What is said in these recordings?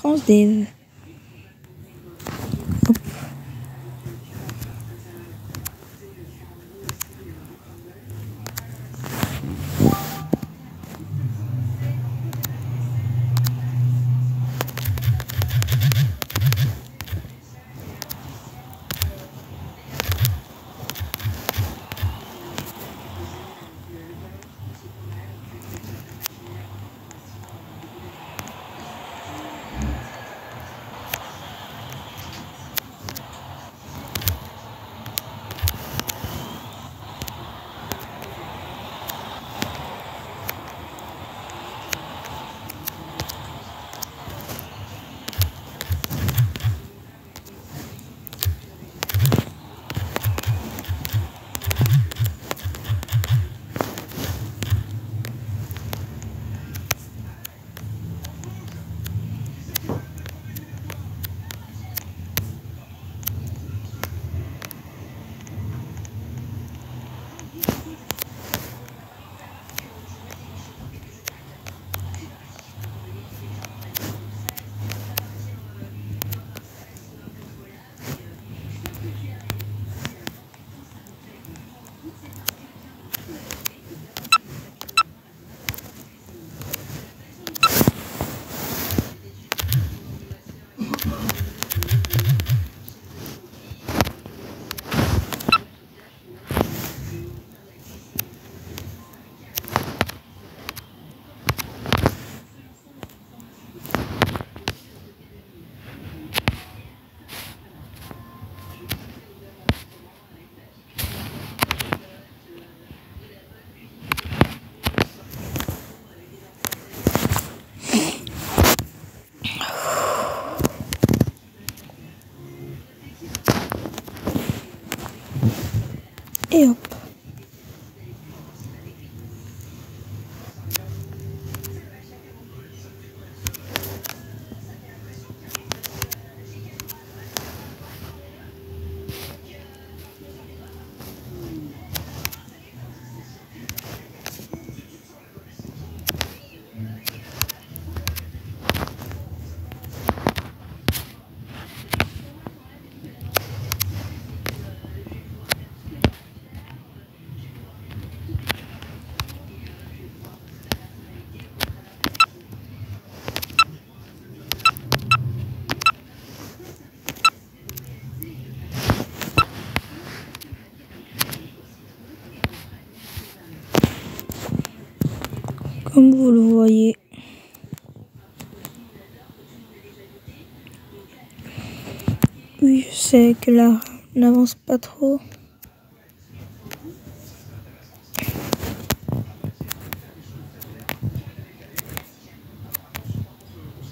Transdev. Comme vous le voyez. Oui, je sais que là, n'avance pas trop.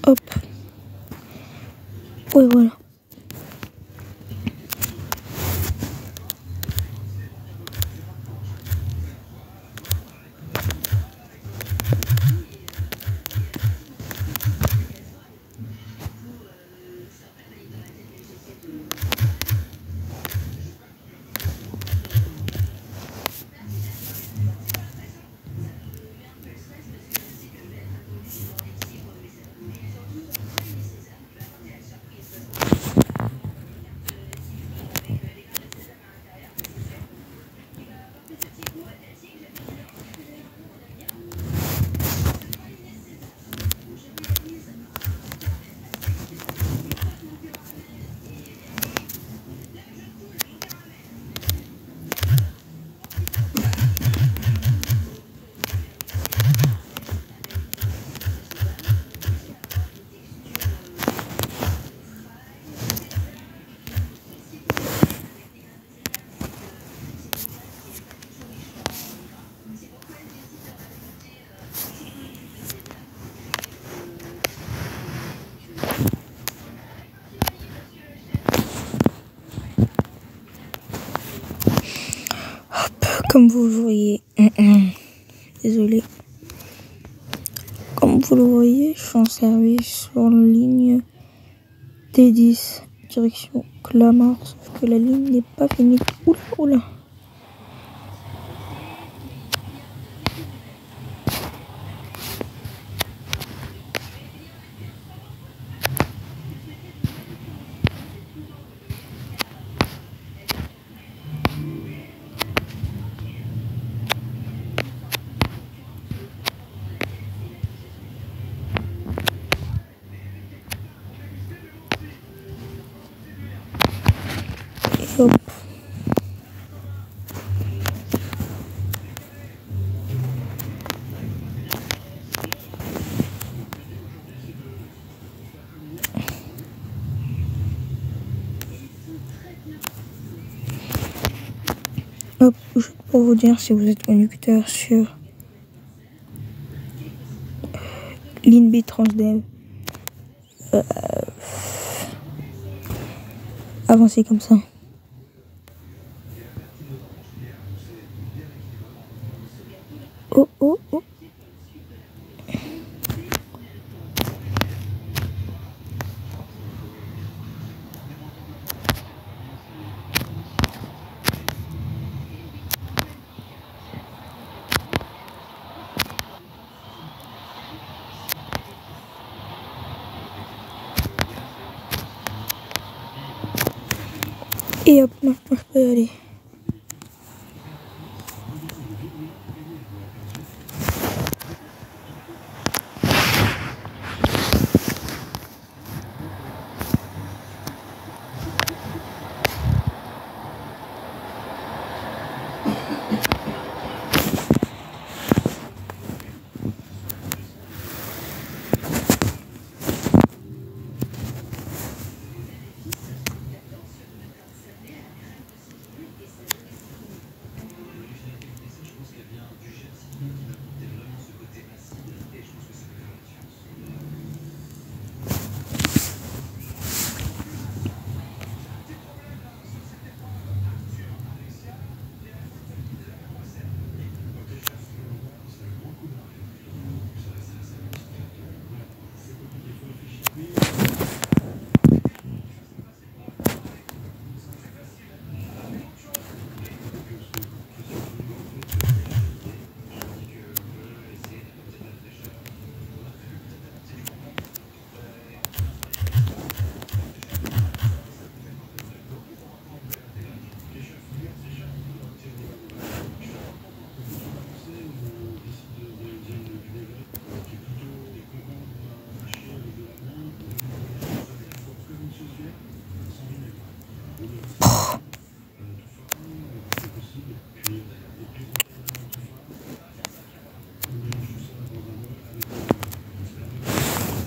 Hop. Oui, voilà. Comme vous le voyez, désolé. Comme vous le voyez, je suis en service sur la ligne T10, direction Clamart, sauf que la ligne n'est pas finie. Oula, oula. Hop, juste pour vous dire si vous êtes conducteur sur l'INB Transdev. Euh, avancez comme ça. Et hop, maintenant je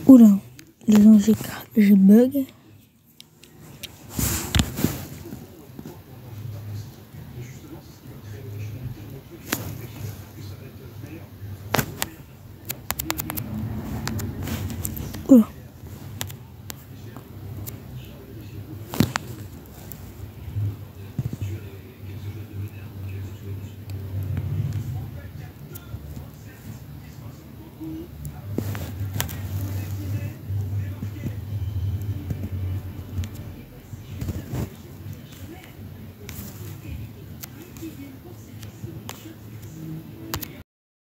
Oula, j'ai je bug.